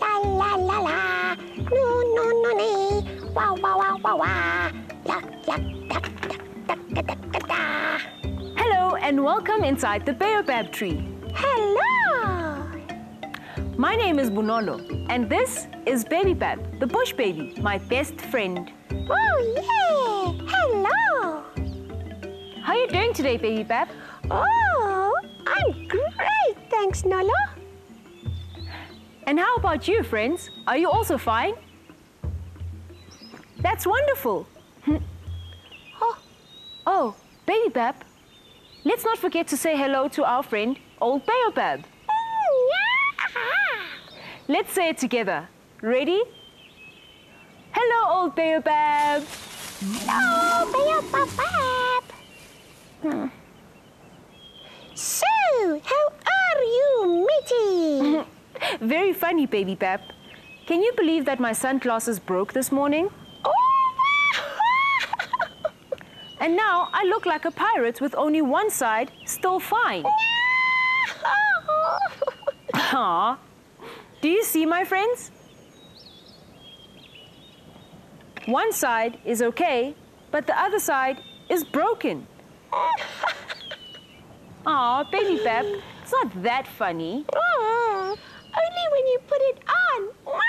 la la la la, no no no. Hello and welcome inside the baobab tree. Hello. My name is Bonolo and this is Baby Bab, the bush baby, my best friend. Oh yeah! Hello. How are you doing today, Baby Bab? Oh, I'm great thanks, Nolo. And how about you, friends? Are you also fine? That's wonderful. Oh, Oh, Baby Bab, let's not forget to say hello to our friend, Old Baobab. yeah. Let's say it together. Ready? Hello, Old Baobab. Hello, Baobab. Hmm. So, how are you, Mitty? Very funny, Baby Bab. Can you believe that my sunglasses broke this morning? And now I look like a pirate with only one side still fine. Aww. Do you see, my friends? One side is okay, but the other side is broken. Aw, baby Bab, it's not that funny. Mm. Only when you put it on.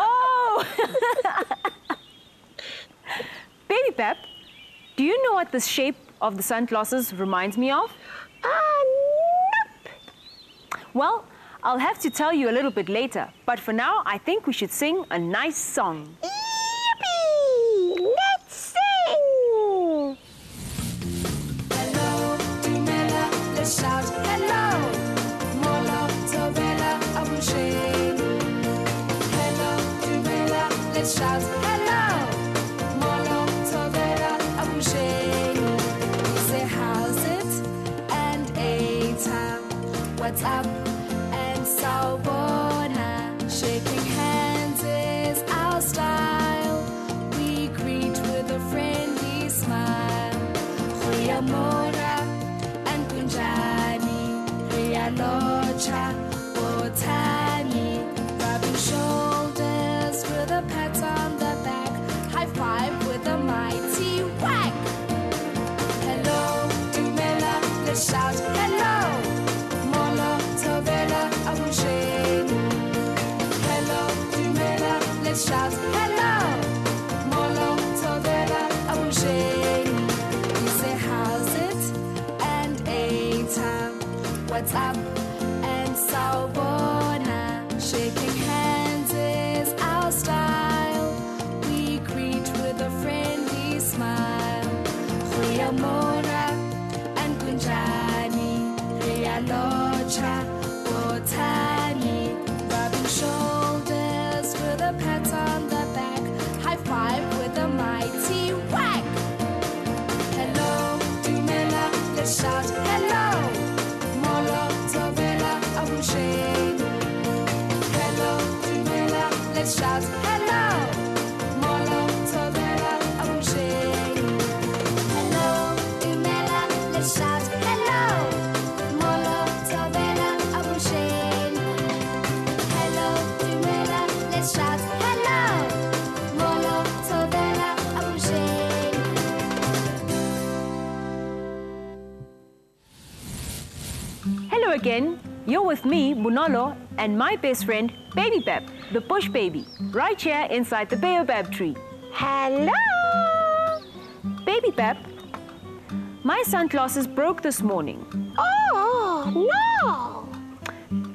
Oh! baby Bab, do you know what the shape of the sunglasses reminds me of? Ah, nope. Well, I'll have to tell you a little bit later, but for now, I think we should sing a nice song. Uyamora Uyamora again. You're with me, Bonolo, and my best friend, Baby Bab, the bush baby, right here inside the baobab tree. Hello! Baby Bab, my sunglasses broke this morning. Oh, no!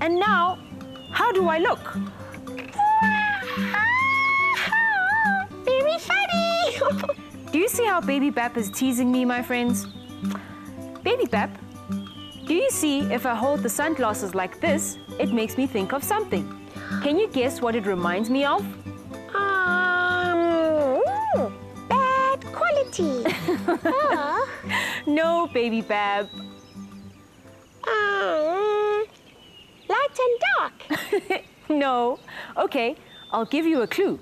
And now, how do I look? Very funny! Do you see how Baby Bab is teasing me, my friends? Baby Bab, you see if I hold the sunglasses like this, it makes me think of something. Can you guess what it reminds me of? um, ooh, bad quality. oh, No, Baby Bab. um, light and dark. no. Okay, I'll give you a clue.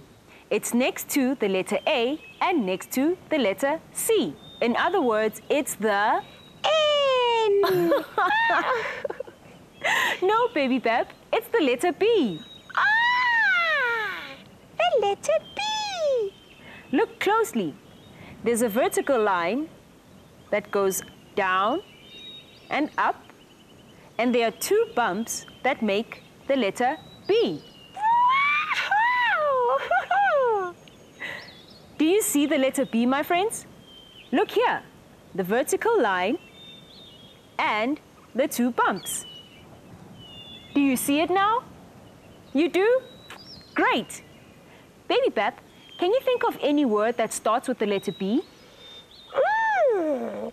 It's next to the letter A and next to the letter C. In other words, it's the. No, Baby Bab, it's the letter B. ah, the letter B. Look closely. There's a vertical line that goes down and up, and there are two bumps that make the letter B. Do you see the letter B, my friends? Look here, the vertical line and the two bumps. Do you see it now? You do? Great. Baby Bab, can you think of any word that starts with the letter B? Mm.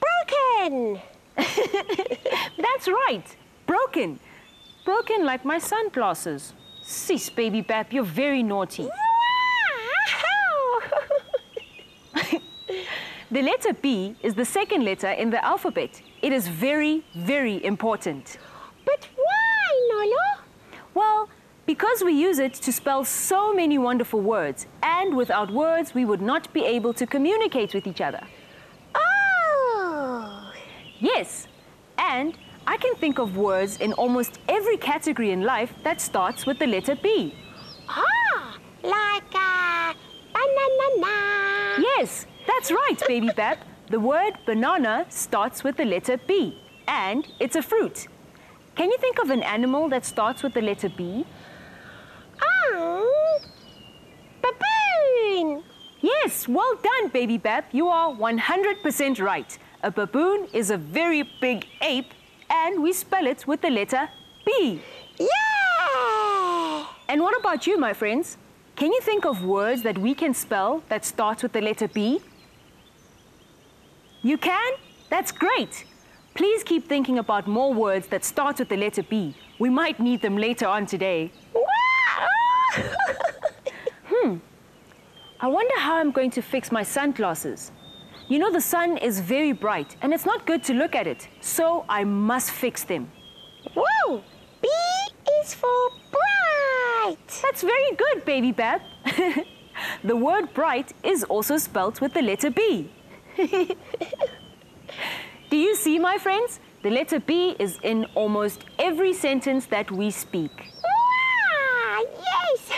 Broken. That's right. Broken. Broken like my sunglasses. Cease, baby Bab, you're very naughty. The letter B is the second letter in the alphabet. It is very, very important. But why, Nolo? Well, because we use it to spell so many wonderful words, and without words, we would not be able to communicate with each other. Oh. Yes, and I can think of words in almost every category in life that starts with the letter B. Ah, like a banana. Yes, that's right, baby Bab. The word banana starts with the letter B, and it's a fruit. Can you think of an animal that starts with the letter B? Oh. Baboon. Yes, well done, baby Bab. You are 100% right. A baboon is a very big ape, and we spell it with the letter B. Yeah. And what about you, my friends? Can you think of words that we can spell that starts with the letter B? You can? That's great. Please keep thinking about more words that start with the letter B. We might need them later on today. Wow. Hmm. I wonder how I'm going to fix my sunglasses. You know, the sun is very bright and it's not good to look at it, so I must fix them. Whoa. B is for bright. That's very good, baby Bab. the word bright is also spelt with the letter B. Do you see, my friends? The letter B is in almost every sentence that we speak. Wow. Yes.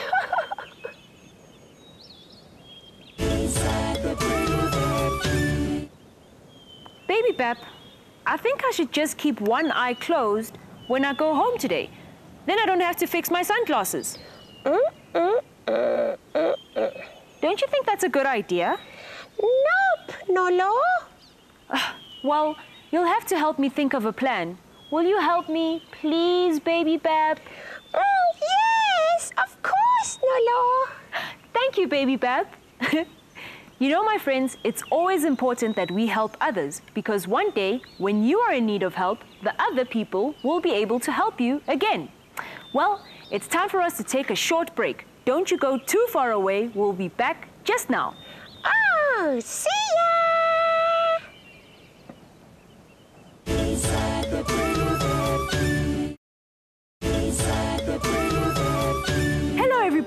Inside the Bab tree. Baby Bab, I think I should just keep one eye closed when I go home today. Then I don't have to fix my sunglasses. Don't you think that's a good idea? nope, Nolo. Ah, well, you'll have to help me think of a plan. Will you help me, please, baby Bab? Oh, yes, of course, Nolo. Thank you, baby Bab. you know, my friends, it's always important that we help others because one day, when you are in need of help, the other people will be able to help you again. Well, it's time for us to take a short break. Don't you go too far away. We'll be back just now. Oh, see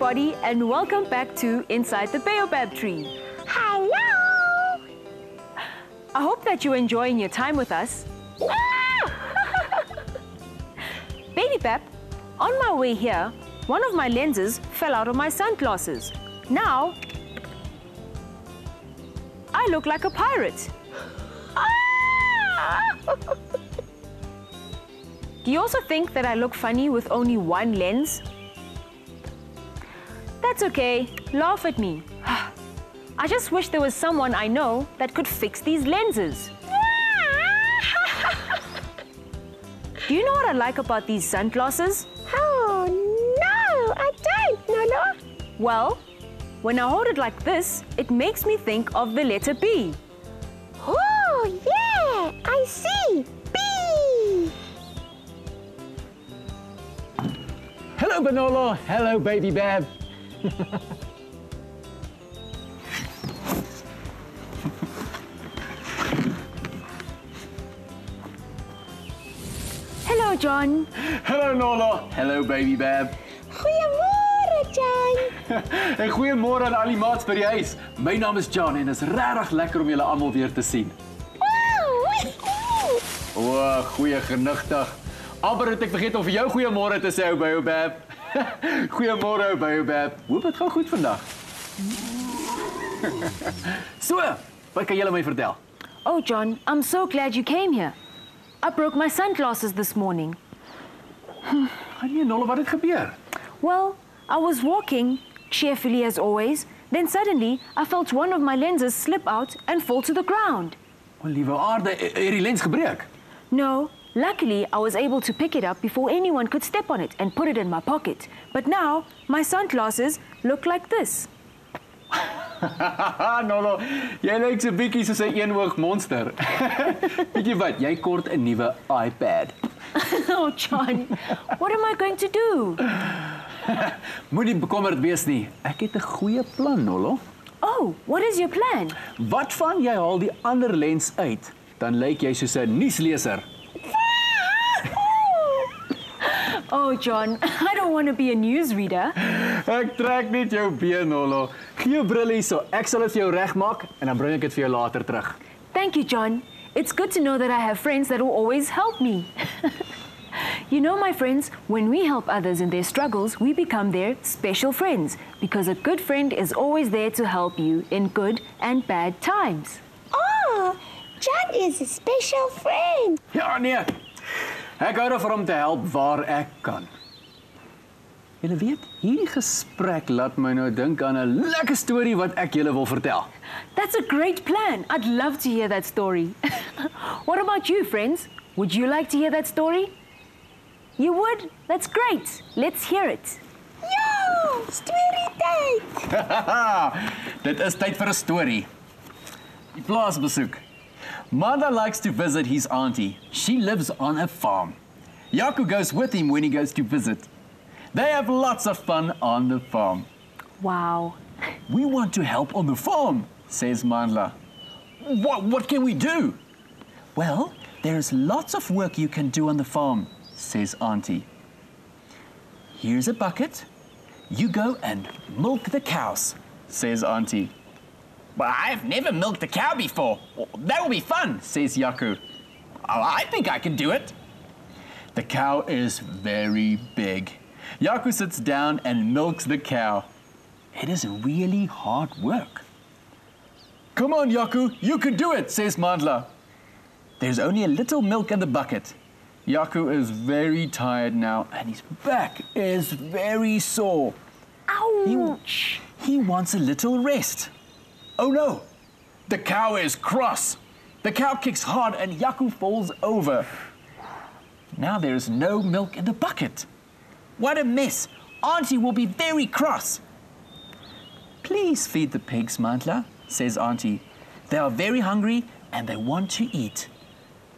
everybody, and welcome back to Inside the Baobab Tree. Hello. I hope that you're enjoying your time with us. Baby Bab, on my way here, one of my lenses fell out of my sunglasses. Now, I look like a pirate. Do you also think that I look funny with only one lens? That's okay, laugh at me. I just wish there was someone I know that could fix these lenses. Do you know what I like about these sunglasses? oh, no, I don't, Nolo. Well, when I hold it like this, it makes me think of the letter B. Oh, yeah, I see. B. Hello, Bonolo. Hello, baby Bab. Hello, John. Hello, Nolo. Hello, baby Bab. Goeiemôre, John. En goeiemôre aan al die maats by die huis. My naam is John en dit is regtig lekker om julle almal weer te sien. Wow. O, goeie genigtig. Amper het ek vergeet om vir jou goeiemôre te sê, ou Baobab. goeiemôre, Baobab. Hoop dit gaan goed vandag. so, wat kan julle my vertel? Oh, John, I'm so glad you came here. I broke my sunglasses this morning. Gaan nie nolle wat het gebeur? Well, I was walking, cheerfully as always, then suddenly I felt one of my lenses slip out and fall to the ground. O, liewe aarde, het die lens gebreek? No, luckily I was able to pick it up before anyone could step on it and put it in my pocket. But now, my sunglasses look like this. Nolo, jy lyk so bietjie soos 'n eenoog monster. Weet jy wat? Jy kort 'n nuwe iPad. Oh, John, what am I going to do? Moenie bekommerd wees nie. Ek het 'n goeie plan, Nolo. Oh, what is your plan? Wat van jy haal die ander lens uit, dan lyk jy soos 'n nuusleser. Oh, John, I don't want to be a newsreader. Ek trek net jou been, Nolo. Gee jou bril hierso. Ek sal dit vir jou regmaak en dan bring ek dit vir jou later terug. Thank you, John. It's good to know that I have friends that will always help me. you know, my friends, when we help others in their struggles, we become their special friends because a good friend is always there to help you in good and bad times. Oh, John is a special friend. Ja, nee. Ek hou daarvan om te help waar ek kan. Julle weet, hierdie gesprek laat my nou dink aan 'n lekker storie wat ek julle wil vertel. That's a great plan. I'd love to hear that story. what about you, friends? Would you like to hear that story? You would? That's great. Let's hear it. Ja, storie tyd. Dit is tyd vir 'n storie. Die plaasbesoek. Mandla likes to visit his auntie. She lives on a farm. Yaku goes with him when he goes to visit. They have lots of fun on the farm. Wow. We want to help on the farm, says Mandla. What, what can we do? Well, there's lots of work you can do on the farm, says Auntie. Here's a bucket. You go and milk the cows, says Auntie. Well, I've never milked a cow before. That will be fun, says Yaku. Oh, I think I can do it. The cow is very big. Yaku sits down and milks the cow. It is really hard work. Come on, Yaku, you can do it, says Mandla. There's only a little milk in the bucket. Yaku is very tired now and his back is very sore. Ouch. He wants a little rest. Oh no! The cow is cross. The cow kicks hard and Yaku falls over. Now there is no milk in the bucket. What a mess! Auntie will be very cross. Please feed the pigs, Mandla, says Auntie. They are very hungry and they want to eat.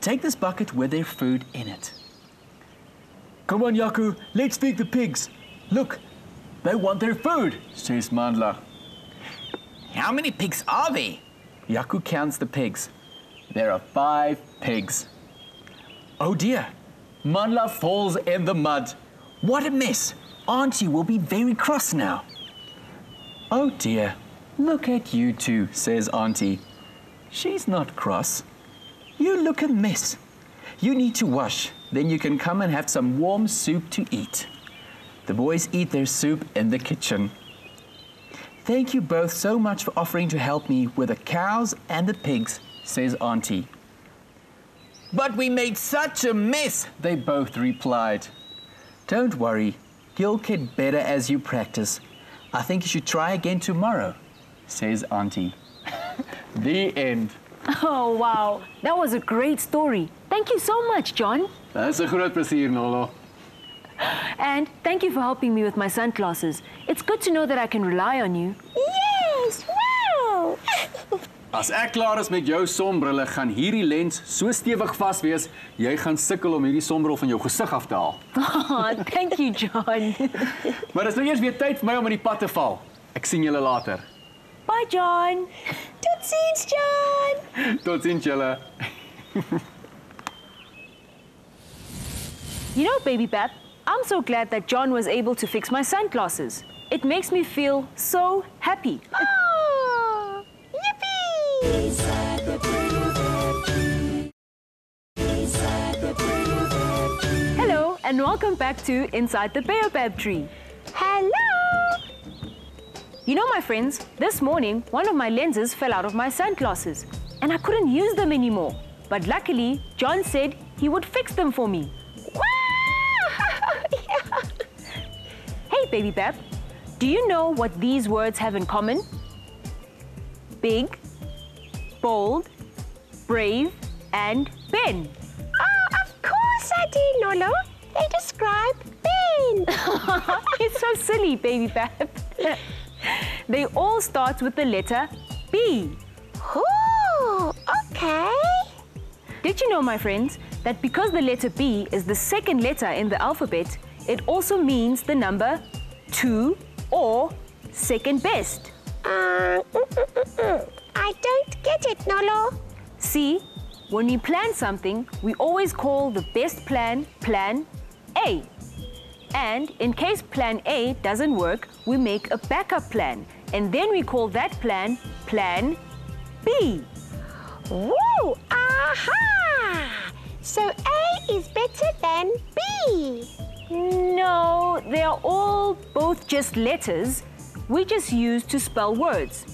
Take this bucket with their food in it. Come on, Yaku, let's feed the pigs. Look, they want their food, says Mandla. How many pigs are there? Yaku counts the pigs. There are five pigs. Oh dear, Mandla falls in the mud. What a mess! Auntie will be very cross now. Oh dear, look at you two, says Auntie. She's not cross. You look a mess. You need to wash, then you can come and have some warm soup to eat. The boys eat their soup in the kitchen. Thank you both so much for offering to help me with the cows and the pigs, says Auntie. But we made such a mess, they both replied. Don't worry, you'll get better as you practice. I think you should try again tomorrow, says Auntie. the end. Oh, wow. That was a great story. Thank you so much, John. Dis 'n groot plesier, Nolo. And thank you for helping me with my sunglasses. It's good to know that I can rely on you. Yes, wow. As ek klaar is met jou sonbrille, gaan hierdie lens so stewig vas wees, jy gaan sukkel om hierdie sonbril van jou gesig af te haal. Oh, thank you, John. Maar dis nou eers weer tyd vir my om in die pad te val. Ek sien julle later. Bye, John. Totsiens, John. Totsiens julle. You know, Baby Bap, I'm so glad that John was able to fix my sunglasses. It makes me feel so happy. Oh, yippee. Inside the Brave Tree. Inside the Brave Tree. Hello, and welcome back to Inside the Baobab Tree. Hello. You know, my friends, this morning one of my lenses fell out of my sunglasses and I couldn't use them anymore. But luckily, John said he would fix them for me. Baby Bab, do you know what these words have in common? Big, bold, brave, and Ben. Oh, of course I do, Nolo. They describe Ben. it's so silly, baby Bab. they all start with the letter B. oh, okay. Did you know, my friends, that because the letter B is the second letter in the alphabet, it also means the number two or second best? Uh, mm, mm, mm, mm. I don't get it, Nolo. See, when we plan something, we always call the best plan Plan A. And in case Plan A doesn't work, we make a backup plan. And then we call that plan Plan B. Woo! Aha! So A is better than B. No, they are all both just letters we just use to spell words.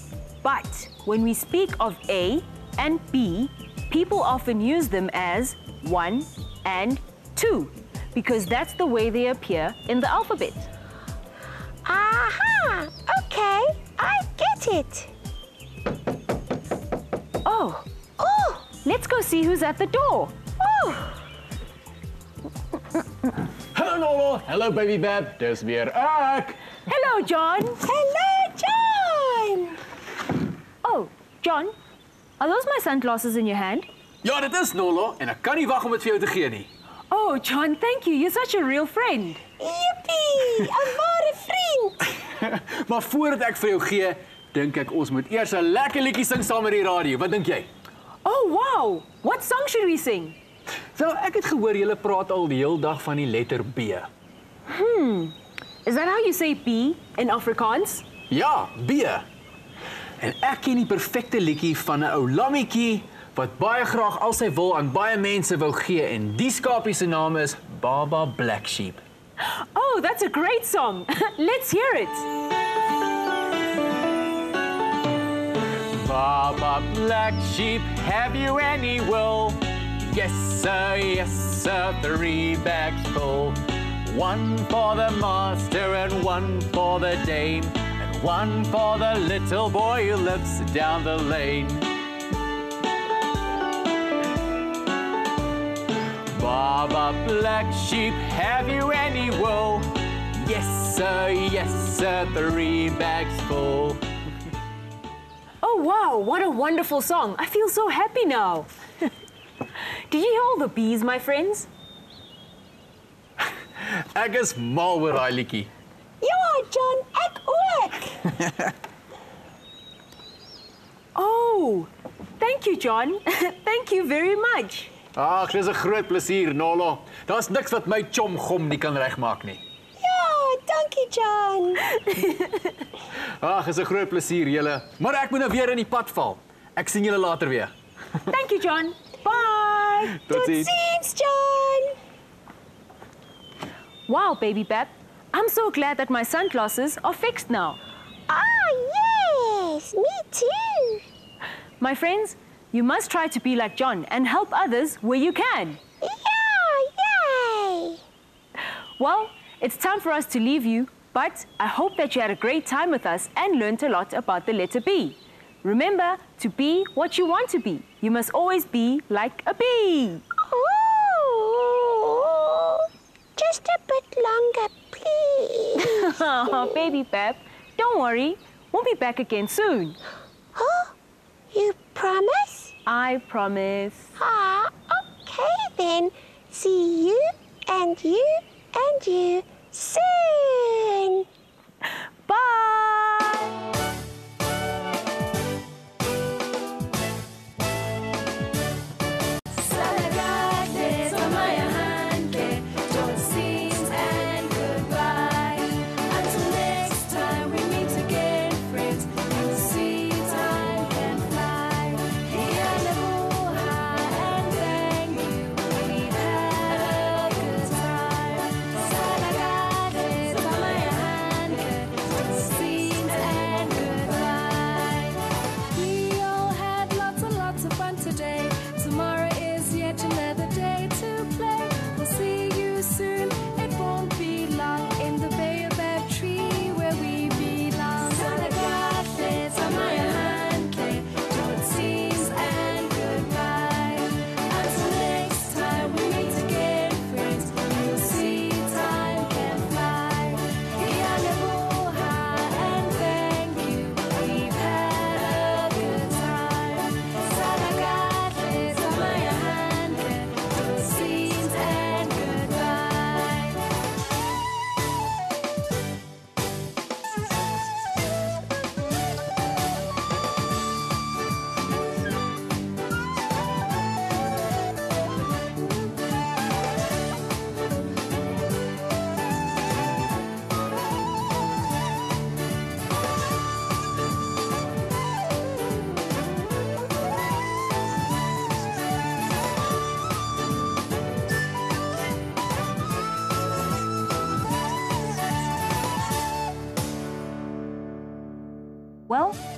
But when we speak of A and B, people often use them as 1 and 2 because that's the way they appear in the alphabet. Aha! Okay, I get it. Oh, Oh, let's go see who's at the door. oh. Hallo Nolo, hallo baby Bab, dis weer ek. Hello, John. Hello, John. Oh, John, are those my sunglasses in your hand? Ja, dit is Nolo en ek kan nie wag om dit vir jou te gee nie. Oh, John, thank you. You're such a real friend. Yippie, 'n ware vriend. Maar voordat ek vir jou gee, dink ek ons moet eers 'n lekker liedjie sing saam met die radio. Wat dink jy? Oh, wow. What song should we sing? Wel, ek het gehoor julle praat al die heel dag van die letter B. Is that how you say B in Afrikaans? Ja, B. En ek ken die perfekte liedjie van 'n ou lammetjie wat baie graag al sy wil aan baie mense wou gee en die skapie se naam is Baba Black Sheep. Oh, that's a great song. Let's hear it. Baba Black Sheep, have you any wool? Yes, sir, yes, sir, three bags full. One for the master and one for the dame, and one for the little boy who lives down the lane. Baba Black Sheep, have you any wool? Yes, sir, yes, sir, three bags full. Oh, wow. What a wonderful song. I feel so happy now. Did you hear all the bees, my friends? Ek is mal oor daai liedjie. Ja, John, ek ook. Oh, thank you, John. thank you very much. Ag, dis 'n groot plesier, Nolo. Daar's niks wat my chom gom nie kan regmaak nie. Ja, dankie, John. Ag, is 'n groot plesier julle. Maar ek moet nou weer in die pad val. Ek sien julle later weer. Thank you, John. Bye. Totsiens. Thanks, John. Wow, baby Bab. I'm so glad that my sunglasses are fixed now. Ah, yes, me too. My friends, you must try to be like John and help others where you can. Yeah, yay. Well, it's time for us to leave you, but I hope that you had a great time with us and learned a lot about the letter B. Remember, to be what you want to be, you must always be like a bee. Ooh, just a bit longer, please. Oh, baby Bab, don't worry. We'll be back again soon. huh? You promise? I promise. Ah, okay then. See you and you and you soon. Bye!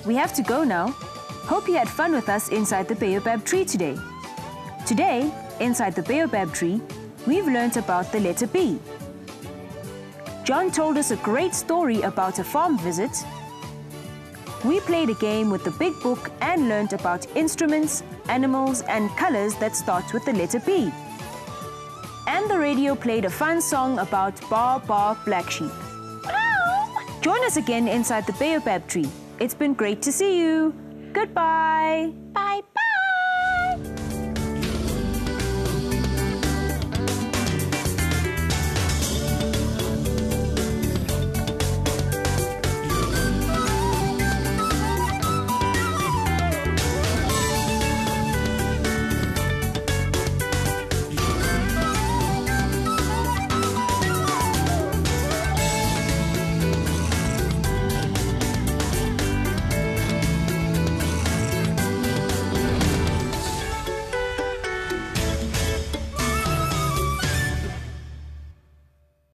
We have to go now. Hope you had fun with us inside the baobab tree today. Today, inside the baobab tree, we've learnt about the letter B. John told us a great story about a farm visit. We played a game with the big book and learnt about instruments, animals, and colors that start with the letter B. And the radio played a fun song about Bar Bar Black Sheep. Join us again inside the baobab tree. It's been great to see you. Goodbye. Bye